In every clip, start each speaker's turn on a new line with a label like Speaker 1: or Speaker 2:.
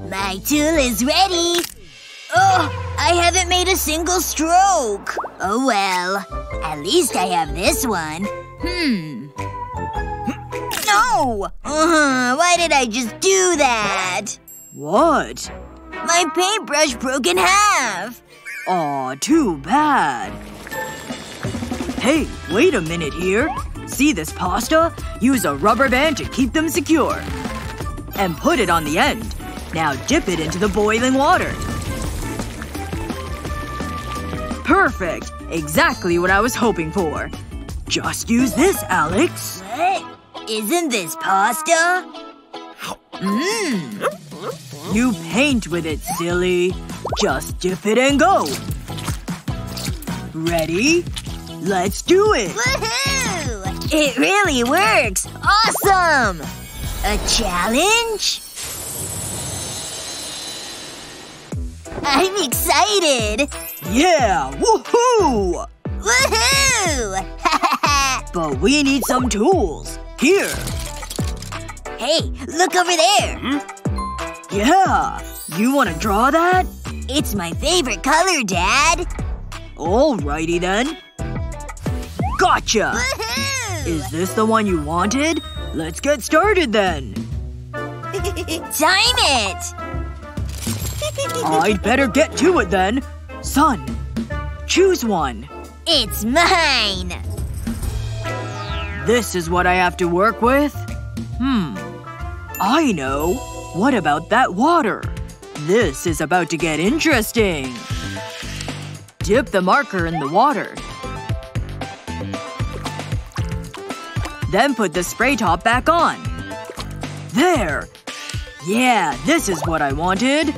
Speaker 1: My tool is ready! Oh, I haven't made a single stroke. Oh well. At least I have this one. Hmm. No! Uh-huh, why did I just do that?
Speaker 2: What?
Speaker 1: My paintbrush broke in half!
Speaker 2: Aw, too bad. Hey, wait a minute here. See this pasta? Use a rubber band to keep them secure. And put it on the end. Now dip it into the boiling water. Perfect! Exactly what I was hoping for. Just use this, Alex.
Speaker 1: What? Isn't this pasta? Mmm.
Speaker 2: You paint with it, silly. Just dip it and go. Ready? Let's do it!
Speaker 1: Woohoo! It really works! Awesome! A challenge? I'm excited!
Speaker 2: Yeah! Woohoo!
Speaker 1: Woohoo!
Speaker 2: but we need some tools. Here.
Speaker 1: Hey, look over there! Hmm?
Speaker 2: Yeah. You wanna draw that?
Speaker 1: It's my favorite color, Dad!
Speaker 2: Alrighty then. Gotcha!
Speaker 1: Woohoo!
Speaker 2: Is this the one you wanted? Let's get started then.
Speaker 1: Time it!
Speaker 2: I'd better get to it then. Son, choose one.
Speaker 1: It's mine!
Speaker 2: This is what I have to work with? Hmm. I know. What about that water? This is about to get interesting. Dip the marker in the water. Then put the spray top back on. There! Yeah, this is what I wanted.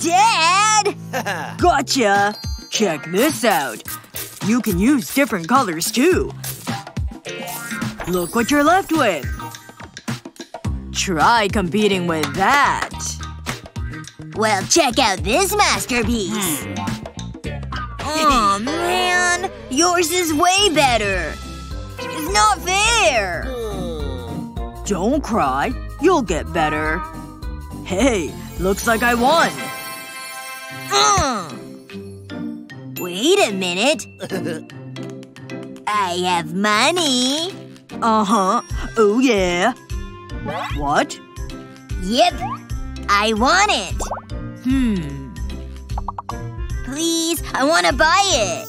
Speaker 1: Dad!
Speaker 2: Gotcha! Check this out. You can use different colors too. Look what you're left with. Try competing with that.
Speaker 1: Well, check out this masterpiece! Aw, oh, man. Yours is way better. It's not fair.
Speaker 2: Don't cry. You'll get better. Hey, looks like I won.
Speaker 1: Uh. Wait a minute. I have money.
Speaker 2: Uh-huh. Oh yeah. What?
Speaker 1: Yep. I want it.
Speaker 2: Hmm.
Speaker 1: Please, I want to buy it.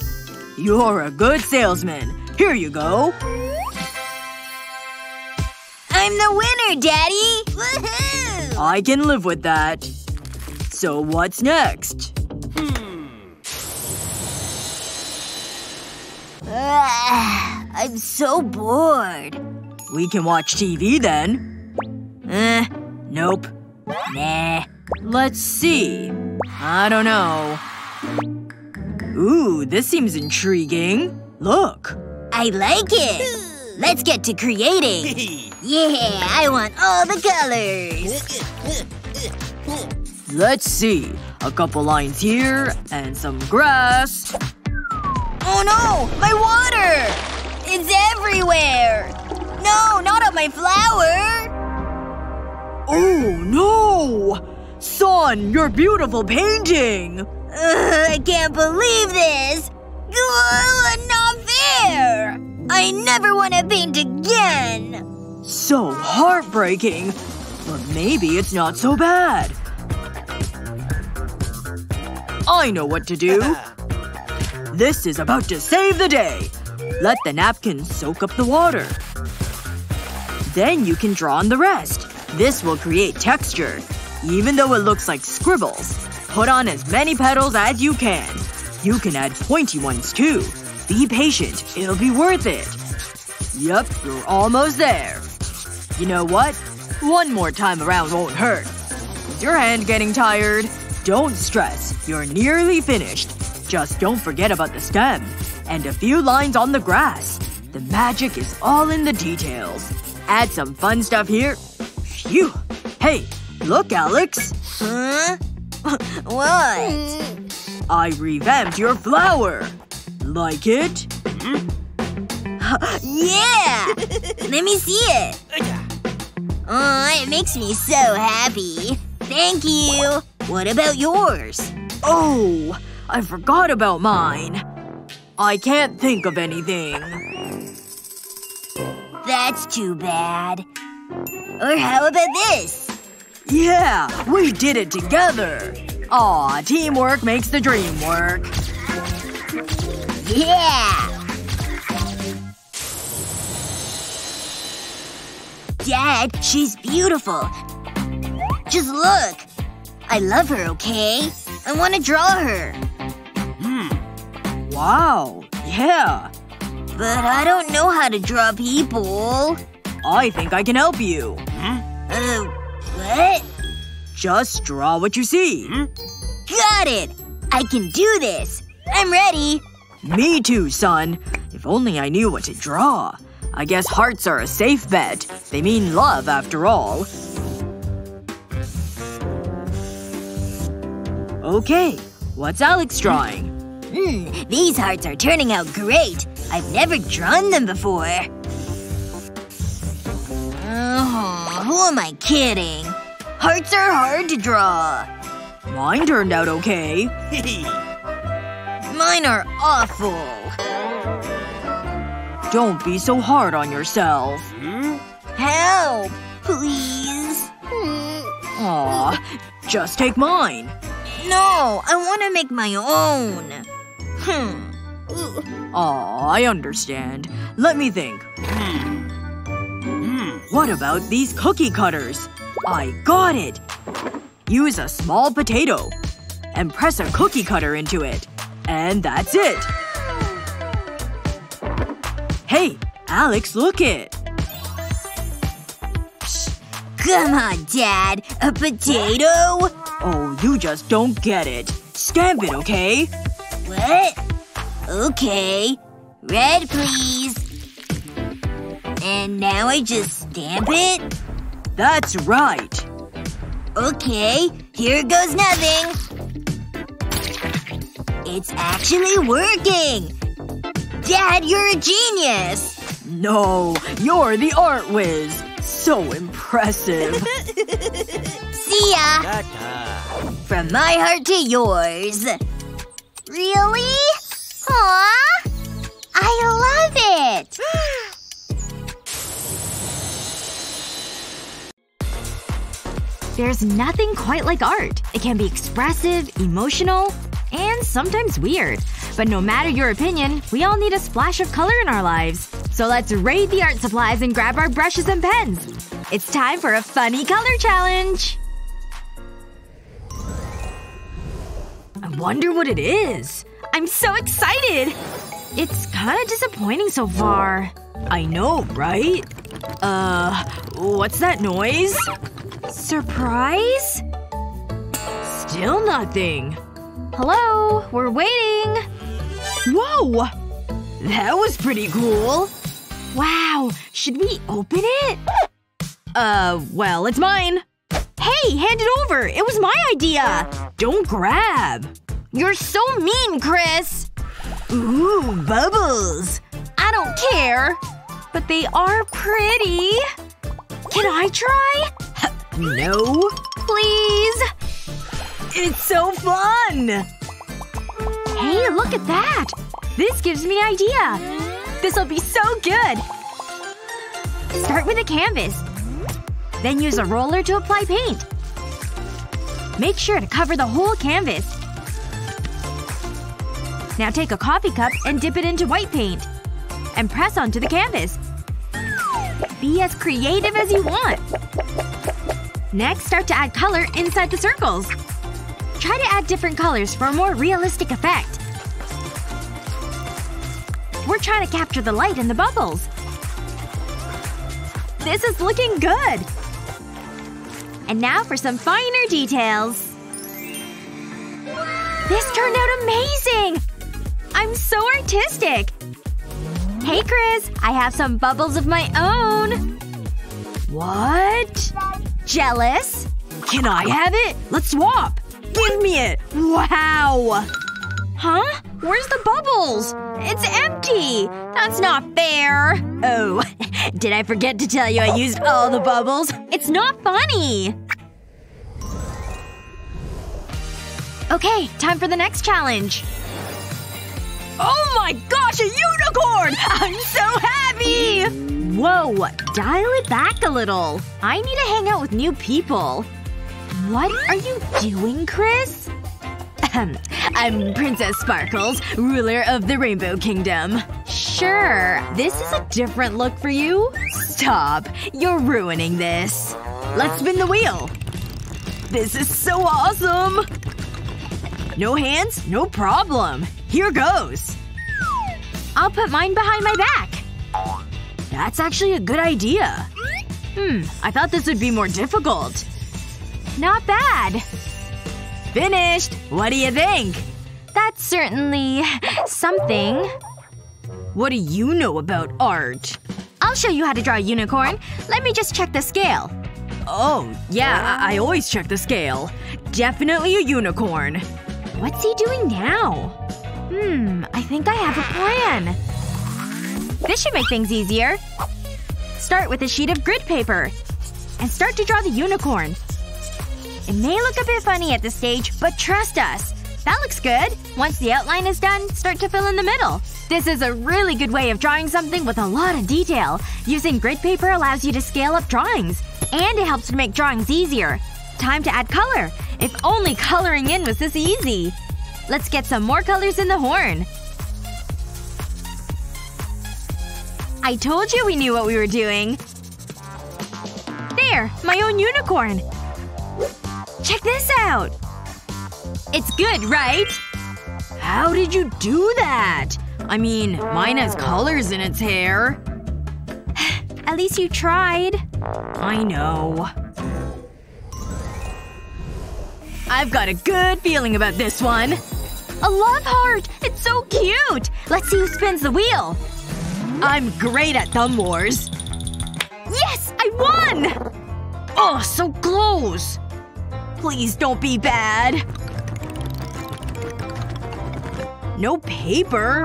Speaker 2: You're a good salesman. Here you go.
Speaker 1: I'm the winner, Daddy! Woohoo!
Speaker 2: I can live with that. So what's next?
Speaker 1: Ugh, I'm so bored.
Speaker 2: We can watch TV then.
Speaker 1: Uh,
Speaker 2: Nope.
Speaker 1: nah.
Speaker 2: Let's see. I don't know. Ooh, this seems intriguing. Look.
Speaker 1: I like it. Let's get to creating. Yeah, I want all the colors.
Speaker 2: Let's see. A couple lines here, and some grass.
Speaker 1: Oh no! My water! It's everywhere! No, not on my flower!
Speaker 2: Oh no! Son, your beautiful painting!
Speaker 1: Ugh, I can't believe this! Not fair! I never want to paint again!
Speaker 2: So heartbreaking. But maybe it's not so bad. I know what to do. This is about to save the day. Let the napkin soak up the water. Then you can draw on the rest. This will create texture. Even though it looks like scribbles. Put on as many petals as you can. You can add pointy ones too. Be patient. It'll be worth it. Yep, you're almost there. You know what? One more time around won't hurt. Is your hand getting tired? Don't stress. You're nearly finished. Just don't forget about the stem. And a few lines on the grass. The magic is all in the details. Add some fun stuff here. Phew. Hey, look, Alex.
Speaker 1: Huh? what?
Speaker 2: I revamped your flower. Like it? Hmm?
Speaker 1: Yeah! Let me see it. Oh, it makes me so happy. Thank you. What about yours?
Speaker 2: Oh, I forgot about mine. I can't think of anything.
Speaker 1: That's too bad. Or how about this?
Speaker 2: Yeah, we did it together. Aw, teamwork makes the dream work.
Speaker 1: Yeah! Dad, she's beautiful. Just look. I love her, okay? I want to draw her. Hmm.
Speaker 2: Wow. Yeah.
Speaker 1: But I don't know how to draw people.
Speaker 2: I think I can help you. Hmm?
Speaker 1: Uh, what?
Speaker 2: Just draw what you see. Hmm?
Speaker 1: Got it! I can do this. I'm ready.
Speaker 2: Me too, son. If only I knew what to draw. I guess hearts are a safe bet. They mean love, after all. Okay. What's Alex drawing?
Speaker 1: Hmm, these hearts are turning out great. I've never drawn them before. Oh, who am I kidding? Hearts are hard to draw.
Speaker 2: Mine turned out okay.
Speaker 1: Mine are awful.
Speaker 2: Don't be so hard on yourself.
Speaker 1: Help! Please. Hmm.
Speaker 2: Aw. Just take mine.
Speaker 1: No, I want to make my own. Hmm.
Speaker 2: Aw, I understand. Let me think. Hmm. Hmm. What about these cookie cutters? I got it! Use a small potato. And press a cookie cutter into it. And that's it! Hey, Alex, look it!
Speaker 1: Come on, Dad. A potato?
Speaker 2: Oh, you just don't get it. Stamp it, okay?
Speaker 1: What? Okay. Red, please. And now I just stamp it?
Speaker 2: That's right.
Speaker 1: Okay. Here goes nothing. It's actually working! Dad, you're a genius!
Speaker 2: No, you're the art whiz. So impressive.
Speaker 1: See ya! From my heart to yours. Really? Aww! I love it!
Speaker 3: There's nothing quite like art. It can be expressive, emotional, and sometimes weird. But no matter your opinion, we all need a splash of color in our lives. So let's raid the art supplies and grab our brushes and pens. It's time for a funny color challenge! Wonder what it is. I'm so excited! It's kinda disappointing so far.
Speaker 2: I know, right? Uh, what's that noise?
Speaker 3: Surprise?
Speaker 2: Still nothing.
Speaker 3: Hello? We're waiting!
Speaker 2: Whoa! That was pretty cool.
Speaker 3: Wow. Should we open it?
Speaker 2: Uh, well, it's mine.
Speaker 3: Hey, hand it over! It was my idea!
Speaker 2: Don't grab.
Speaker 3: You're so mean, Chris!
Speaker 2: Ooh, bubbles.
Speaker 3: I don't care. But they are pretty. Can I try?
Speaker 2: No.
Speaker 3: Please?
Speaker 2: It's so fun!
Speaker 3: Hey, look at that! This gives me an idea! This'll be so good! Start with a canvas. Then use a roller to apply paint. Make sure to cover the whole canvas. Now take a coffee cup and dip it into white paint. And press onto the canvas. Be as creative as you want. Next, start to add color inside the circles. Try to add different colors for a more realistic effect. We're trying to capture the light in the bubbles. This is looking good! And now for some finer details. This turned out amazing! I'm so artistic! Hey, Chris! I have some bubbles of my own!
Speaker 2: What?
Speaker 3: Jealous?
Speaker 2: Can I have it? Let's swap. Give me it. Wow.
Speaker 3: Huh? Where's the bubbles? It's empty! That's not fair!
Speaker 2: Oh. Did I forget to tell you I used all the bubbles?
Speaker 3: It's not funny! Okay, time for the next challenge.
Speaker 2: Oh my gosh, a unicorn! I'm so happy!
Speaker 3: Whoa, dial it back a little. I need to hang out with new people. What are you doing, Chris?
Speaker 2: I'm Princess Sparkles, ruler of the Rainbow Kingdom.
Speaker 3: Sure. This is a different look for you.
Speaker 2: Stop. You're ruining this. Let's spin the wheel. This is so awesome! No hands? No problem. Here goes.
Speaker 3: I'll put mine behind my back.
Speaker 2: That's actually a good idea. Hmm, I thought this would be more difficult.
Speaker 3: Not bad.
Speaker 2: Finished! What do you think?
Speaker 3: That's certainly… something.
Speaker 2: What do you know about art?
Speaker 3: I'll show you how to draw a unicorn. Let me just check the scale.
Speaker 2: Oh, yeah, I, I always check the scale. Definitely a unicorn.
Speaker 3: What's he doing now? Hmm, I think I have a plan. This should make things easier. Start with a sheet of grid paper. And start to draw the unicorn. It may look a bit funny at this stage, but trust us. That looks good. Once the outline is done, start to fill in the middle. This is a really good way of drawing something with a lot of detail. Using grid paper allows you to scale up drawings. And it helps to make drawings easier. Time to add color. If only coloring in was this easy. Let's get some more colors in the horn. I told you we knew what we were doing. There! My own unicorn! Check this out! It's good, right?
Speaker 2: How did you do that? I mean, mine has colors in its hair.
Speaker 3: At least you tried.
Speaker 2: I know. I've got a good feeling about this one.
Speaker 3: A love heart! It's so cute! Let's see who spins the wheel.
Speaker 2: I'm great at thumb wars.
Speaker 3: Yes! I won!
Speaker 2: Oh, so close! Please don't be bad. No paper?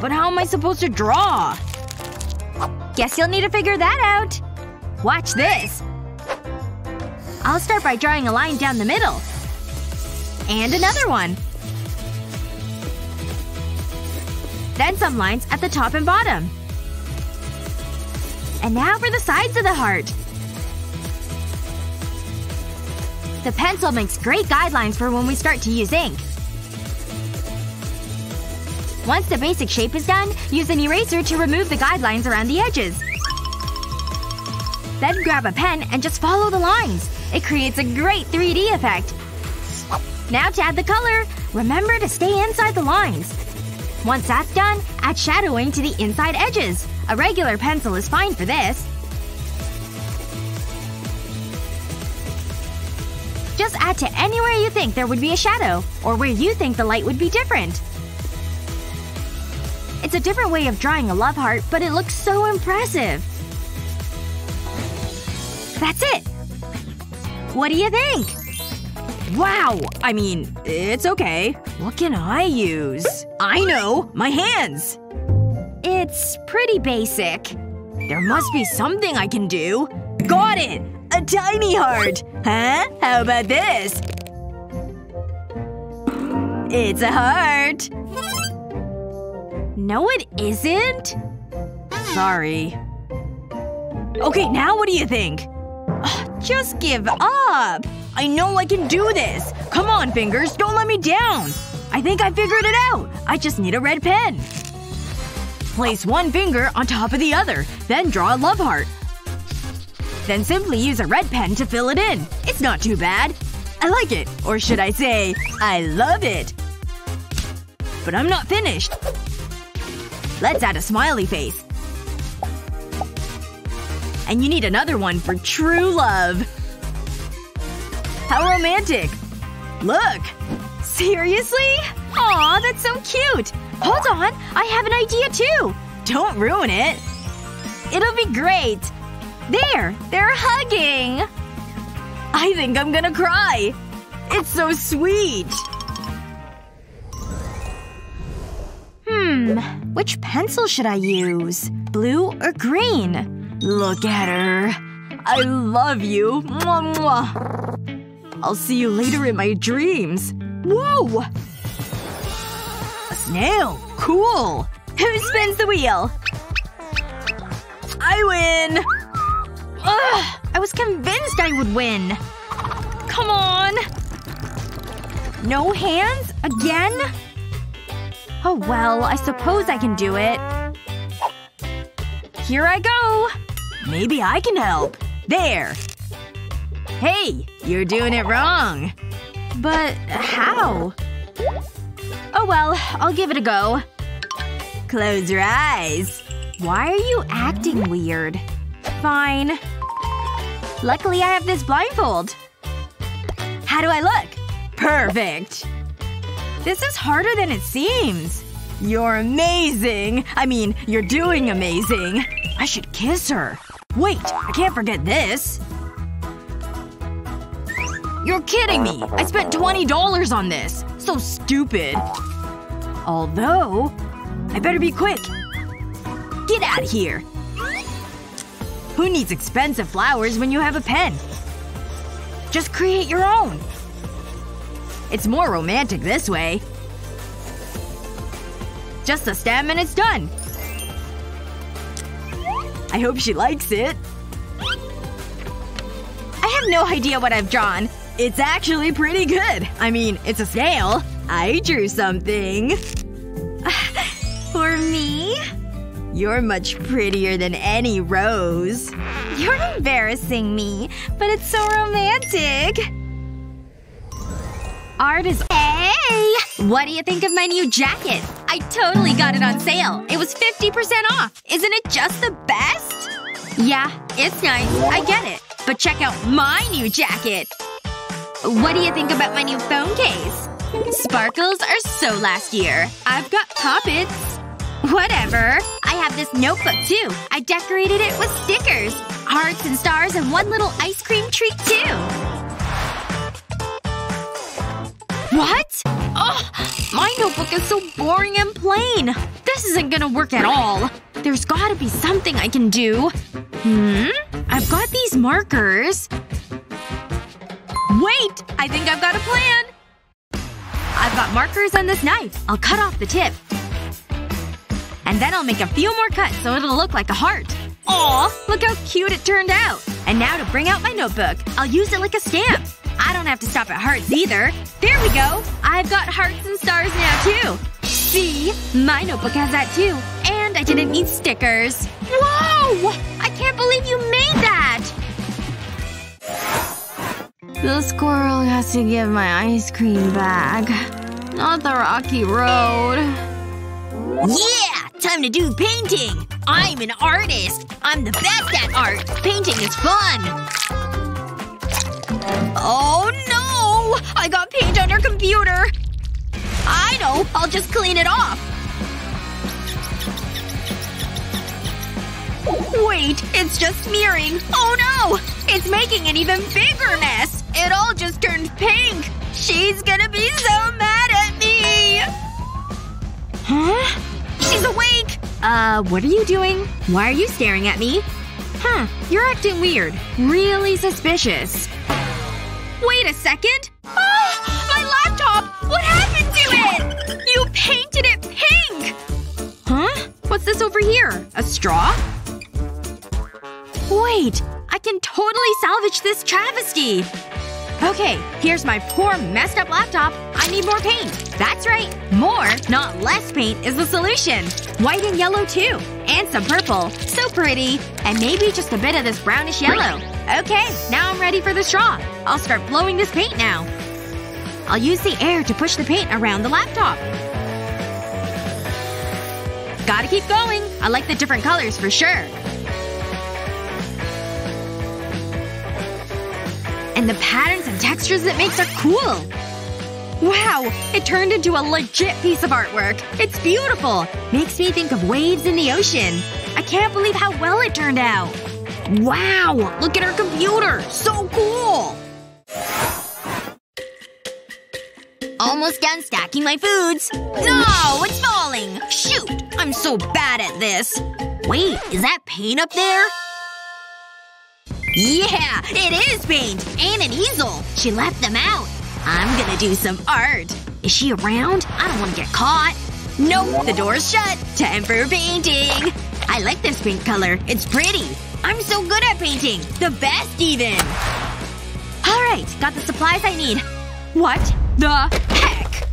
Speaker 2: But how am I supposed to draw?
Speaker 3: Guess you'll need to figure that out. Watch this. I'll start by drawing a line down the middle. And another one. Then some lines at the top and bottom. And now for the sides of the heart. The pencil makes great guidelines for when we start to use ink. Once the basic shape is done, use an eraser to remove the guidelines around the edges. Then grab a pen and just follow the lines. It creates a great 3D effect. Now to add the color, remember to stay inside the lines. Once that's done, add shadowing to the inside edges. A regular pencil is fine for this. Just add to anywhere you think there would be a shadow, or where you think the light would be different. It's a different way of drawing a love heart, but it looks so impressive. That's it! What do you think?
Speaker 2: Wow! I mean, it's okay. What can I use? I know! My hands!
Speaker 3: It's pretty basic.
Speaker 2: There must be something I can do. Got it! A tiny heart! Huh? How about this? It's a heart!
Speaker 3: No it isn't.
Speaker 2: Sorry. Okay, now what do you think?
Speaker 3: Just give up.
Speaker 2: I know I can do this! Come on, fingers, don't let me down! I think I figured it out! I just need a red pen. Place one finger on top of the other, then draw a love heart. Then simply use a red pen to fill it in. It's not too bad. I like it. Or should I say, I love it. But I'm not finished. Let's add a smiley face. And you need another one for true love. How romantic. Look.
Speaker 3: Seriously? Aw, that's so cute! Hold on, I have an idea too!
Speaker 2: Don't ruin it.
Speaker 3: It'll be great! There! They're hugging!
Speaker 2: I think I'm gonna cry! It's so sweet!
Speaker 3: Hmm. Which pencil should I use? Blue or green?
Speaker 2: Look at her. I love you. Mwah, mwah. I'll see you later in my dreams. Whoa! A snail. Cool.
Speaker 3: Who spins the wheel?
Speaker 2: I win!
Speaker 3: Ugh! I was convinced I would win. Come on. No hands? Again? Oh well, I suppose I can do it. Here I go!
Speaker 2: Maybe I can help. There. Hey, you're doing it wrong.
Speaker 3: But how? Oh well, I'll give it a go.
Speaker 2: Close your eyes.
Speaker 3: Why are you acting weird? Fine. Luckily I have this blindfold. How do I look?
Speaker 2: Perfect.
Speaker 3: This is harder than it seems.
Speaker 2: You're amazing! I mean, you're doing amazing. I should kiss her. Wait, I can't forget this. You're kidding me! I spent $20 on this! So stupid. Although… I better be quick. Get out of here. Who needs expensive flowers when you have a pen? Just create your own. It's more romantic this way. Just a stem and it's done. I hope she likes it.
Speaker 3: I have no idea what I've drawn.
Speaker 2: It's actually pretty good. I mean, it's a snail. I drew something.
Speaker 3: For me?
Speaker 2: You're much prettier than any rose.
Speaker 3: You're embarrassing me. But it's so romantic. Art is- Hey! What do you think of my new jacket? I totally got it on sale. It was 50% off. Isn't it just the best? Yeah, it's nice. I get it. But check out my new jacket! What do you think about my new phone case? Sparkles are so last year. I've got poppets. Whatever. I have this notebook, too. I decorated it with stickers. Hearts and stars and one little ice cream treat, too. What? Oh, my notebook is so boring and plain. This isn't gonna work at all. There's gotta be something I can do. Hmm? I've got these markers. Wait! I think I've got a plan! I've got markers on this knife. I'll cut off the tip. And then I'll make a few more cuts so it'll look like a heart. Aw, look how cute it turned out. And now to bring out my notebook. I'll use it like a stamp. I don't have to stop at hearts either. There we go! I've got hearts and stars now too! See? My notebook has that too. And I didn't need stickers. Whoa! I can't believe you made that! The squirrel has to give my ice cream back. Not the rocky road.
Speaker 1: Yeah! Time to do painting! I'm an artist! I'm the best at art! Painting is fun!
Speaker 3: Oh no! I got paint on your computer! I know! I'll just clean it off! Wait! It's just smearing! Oh no! It's making an even bigger mess! It all just turned pink! She's gonna be so mad at me! Huh? She's awake! Uh, what are you doing? Why are you staring at me? Huh. You're acting weird. Really suspicious. Wait a second! Ah! My laptop! What happened to it? You painted it pink! Huh? What's this over here? A straw? Wait! I can totally salvage this travesty! Okay, here's my poor messed up laptop. I need more paint. That's right. More, not less paint is the solution. White and yellow too. And some purple. So pretty. And maybe just a bit of this brownish yellow. Okay, now I'm ready for the straw. I'll start blowing this paint now. I'll use the air to push the paint around the laptop. Gotta keep going. I like the different colors for sure. And the patterns and textures it makes are cool. Wow! It turned into a legit piece of artwork. It's beautiful! Makes me think of waves in the ocean. I can't believe how well it turned out. Wow! Look at her computer! So cool!
Speaker 1: Almost done stacking my foods. No! It's falling! Shoot! I'm so bad at this. Wait, is that paint up there?
Speaker 3: Yeah! It is paint! And an easel! She left them out. I'm gonna do some art. Is she around? I don't wanna get caught. Nope, the door's shut. Time for painting. I like this paint color. It's pretty. I'm so good at painting. The best, even. Alright, got the supplies I need. What the heck?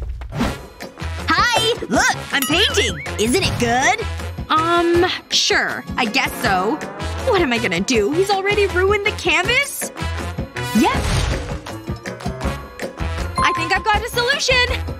Speaker 3: Hi! Look! I'm painting! Isn't it good? Um, sure. I guess so. What am I gonna do? He's already ruined the canvas? Yep. I think I've got a solution!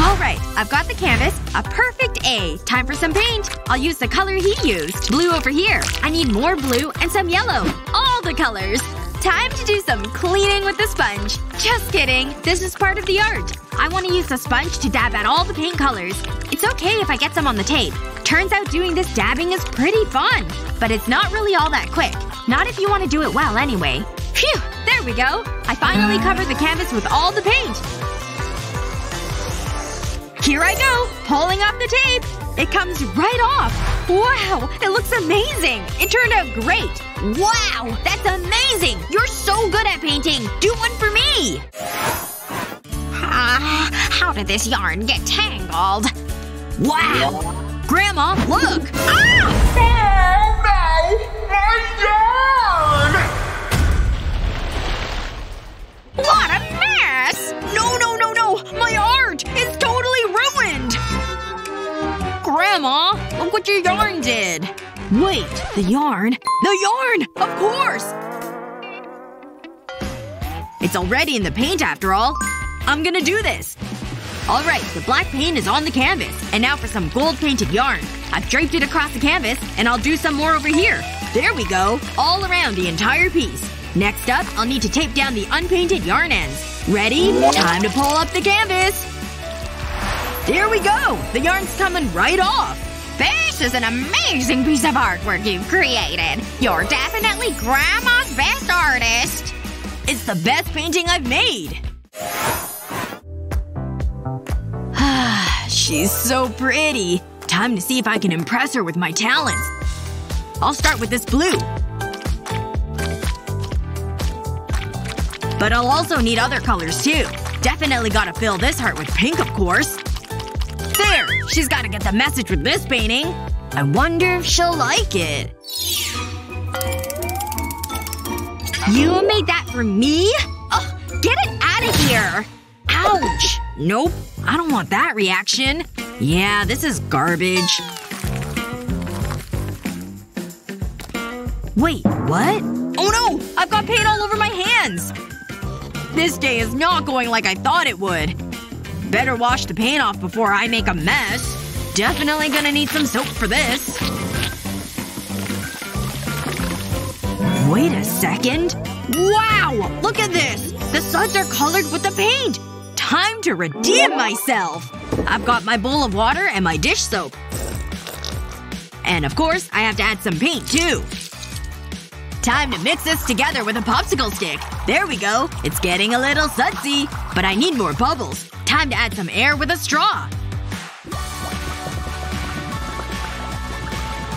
Speaker 3: Alright, I've got the canvas. A perfect A. Time for some paint. I'll use the color he used. Blue over here. I need more blue and some yellow. All the colors. Time to do some cleaning with the sponge. Just kidding. This is part of the art. I want to use the sponge to dab at all the paint colors. It's okay if I get some on the tape. Turns out doing this dabbing is pretty fun. But it's not really all that quick. Not if you want to do it well anyway. Phew! There we go. I finally covered the canvas with all the paint. Here I go! Pulling off the tape! It comes right off! Wow! It looks amazing! It turned out great! Wow! That's amazing! You're so good at painting! Do one for me! Ah, how did this yarn get tangled? Wow! Grandma, look! Ah! What a mess! No, no, no, no! My art! It's! Grandma, look what your yarn did. Wait, the yarn? The yarn! Of course! It's already in the paint after all. I'm gonna do this. Alright, the black paint is on the canvas. And now for some gold painted yarn. I've draped it across the canvas, and I'll do some more over here. There we go. All around the entire piece. Next up, I'll need to tape down the unpainted yarn ends. Ready? Time to pull up the canvas! There we go! The yarn's coming right off! This is an amazing piece of artwork you've created! You're definitely Grandma's best artist! It's the best painting I've made! She's so pretty. Time to see if I can impress her with my talents. I'll start with this blue. But I'll also need other colors too. Definitely gotta fill this heart with pink, of course. There! She's gotta get the message with this painting. I wonder if she'll like it. You made that for me? Ugh, get it out of here! Ouch! Nope. I don't want that reaction. Yeah, this is garbage. Wait, what? Oh no! I've got paint all over my hands! This day is not going like I thought it would. Better wash the paint off before I make a mess. Definitely gonna need some soap for this. Wait a second. Wow! Look at this! The suds are colored with the paint! Time to redeem myself! I've got my bowl of water and my dish soap. And of course, I have to add some paint, too. Time to mix this together with a popsicle stick. There we go. It's getting a little sudsy. But I need more bubbles. Time to add some air with a straw.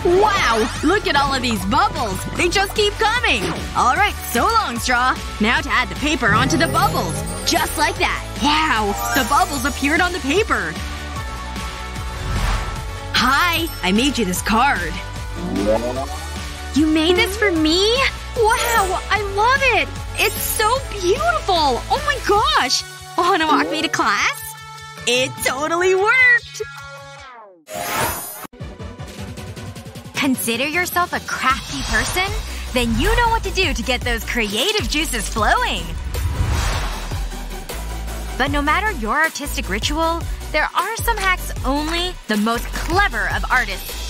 Speaker 3: Wow! Look at all of these bubbles! They just keep coming! Alright, so long, straw. Now to add the paper onto the bubbles. Just like that. Wow! The bubbles appeared on the paper. Hi! I made you this card. You made this for me? Wow! I love it! It's so beautiful! Oh my gosh! Oh, Wanna walk me to class? It totally worked! Consider yourself a crafty person? Then you know what to do to get those creative juices flowing. But no matter your artistic ritual, there are some hacks only the most clever of artists.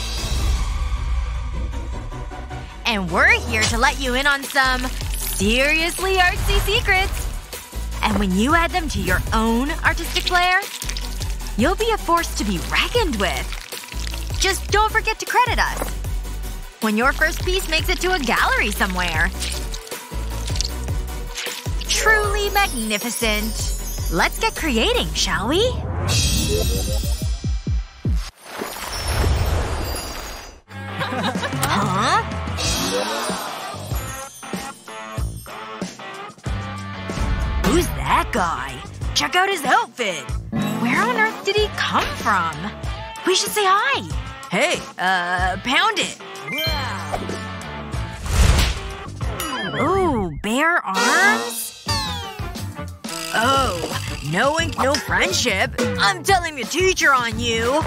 Speaker 3: And we're here to let you in on some seriously artsy secrets. And when you add them to your own artistic flair, you'll be a force to be reckoned with. Just don't forget to credit us. When your first piece makes it to a gallery somewhere. Truly magnificent. Let's get creating, shall we?
Speaker 2: Guy? Check out his outfit!
Speaker 3: Where on earth did he come from? We should say hi.
Speaker 2: Hey, uh, pound it.
Speaker 3: Ooh, bare arms?
Speaker 2: Oh, no ink, no friendship. I'm telling the teacher on you.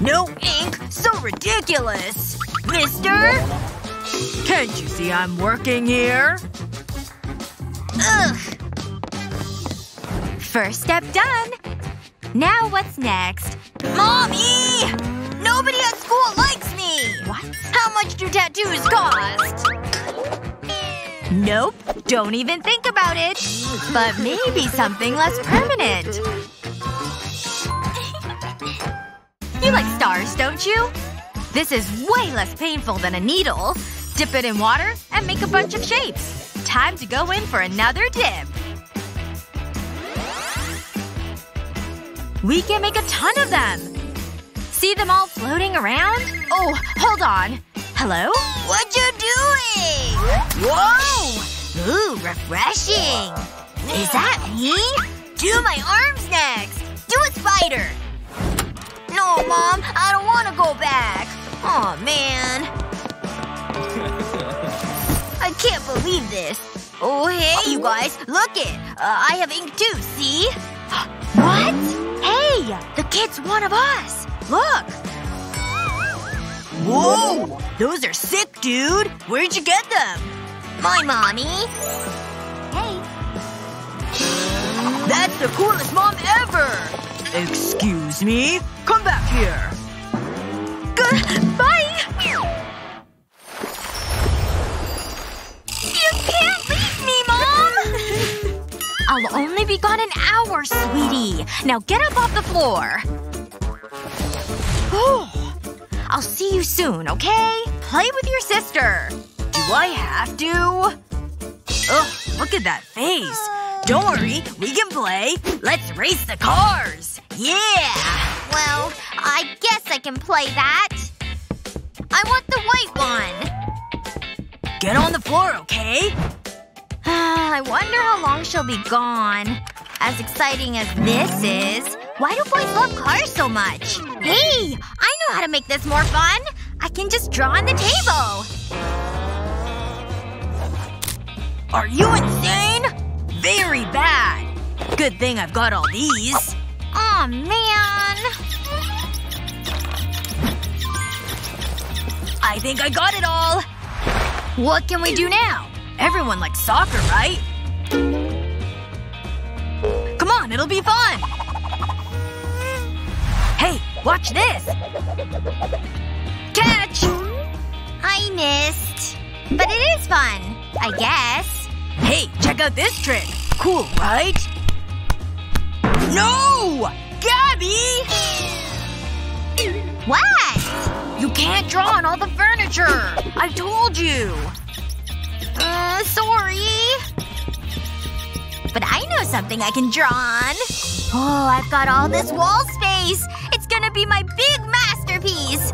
Speaker 2: No ink? So ridiculous. Mister? Can't you see I'm working here?
Speaker 3: First step done. Now what's next?
Speaker 1: Mommy! Nobody at school likes me!
Speaker 3: What?
Speaker 1: How much do tattoos cost?
Speaker 3: Nope. Don't even think about it. But maybe something less permanent. You like stars, don't you? This is way less painful than a needle. Dip it in water and make a bunch of shapes. Time to go in for another dip. We can make a ton of them. See them all floating around? Oh, hold on. Hello?
Speaker 1: What you doing? Whoa! Ooh, refreshing. Is that me? Do my arms next. Do a spider. No, Mom. I don't want to go back. oh, man. I can't believe this. Oh, hey, you guys. Look it. Uh, I have ink too, see?
Speaker 3: What? Hey! The kid's one of us!
Speaker 2: Look! Whoa! Those are sick, dude! Where'd you get them?
Speaker 1: My mommy.
Speaker 3: Hey.
Speaker 2: That's the coolest mom ever! Excuse me? Come back here.
Speaker 3: Goodbye! I'll only be gone an hour, sweetie. Now get up off the floor. I'll see you soon, okay? Play with your sister.
Speaker 2: Do I have to? Ugh, look at that face. Don't worry, we can play. Let's race the cars. Yeah!
Speaker 1: Well, I guess I can play that. I want the white one.
Speaker 2: Get on the floor, okay?
Speaker 3: Ah, I wonder how long she'll be gone. As exciting as this is,
Speaker 1: Why do boys love cars so much? Hey! I know how to make this more fun! I can just draw on the table!
Speaker 2: Are you insane? Very bad. Good thing I've got all these.
Speaker 1: Aw, man.
Speaker 2: I think I got it all. What can we do now? Everyone likes soccer, right? Come on, it'll be fun! Hey, watch this! Catch!
Speaker 1: I missed. But it is fun. I guess.
Speaker 2: Hey, check out this trick. Cool, right? No! Gabby!
Speaker 1: What?
Speaker 2: You can't draw on all the furniture! I told you!
Speaker 1: Uh, sorry. But I know something I can draw on. Oh, I've got all this wall space. It's gonna be my big masterpiece.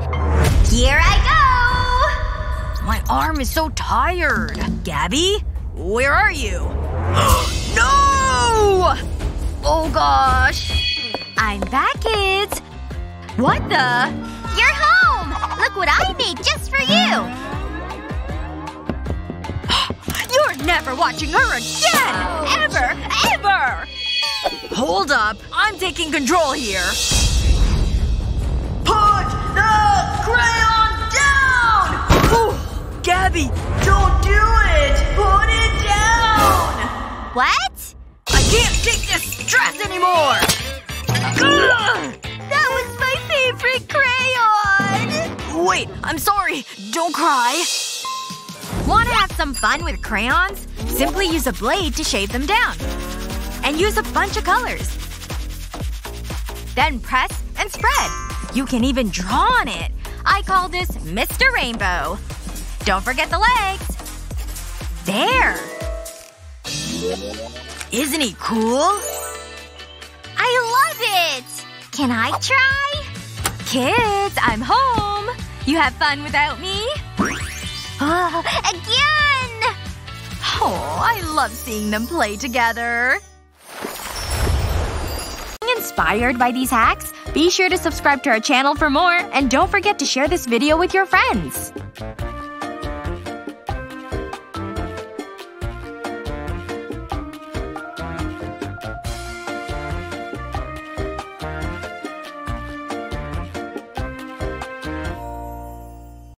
Speaker 1: Here I go!
Speaker 2: My arm is so tired. Gabby? Where are you? no! Oh gosh.
Speaker 3: I'm back, kids. What the?
Speaker 1: You're home! Look what I made just for you!
Speaker 3: Never watching her again! Ever! Ever!
Speaker 2: Hold up. I'm taking control here. Put the crayon down! Ooh, Gabby, don't do it! Put it down!
Speaker 1: What?
Speaker 2: I can't take this stress anymore!
Speaker 1: That was my favorite crayon!
Speaker 2: Wait, I'm sorry. Don't cry.
Speaker 3: Wanna have some fun with crayons? Simply use a blade to shave them down. And use a bunch of colors. Then press and spread. You can even draw on it. I call this Mr. Rainbow. Don't forget the legs. There.
Speaker 2: Isn't he cool?
Speaker 1: I love it! Can I try?
Speaker 3: Kids, I'm home. You have fun without me?
Speaker 1: Oh, again!
Speaker 3: Oh, I love seeing them play together. Inspired by these hacks? Be sure to subscribe to our channel for more, and don't forget to share this video with your friends.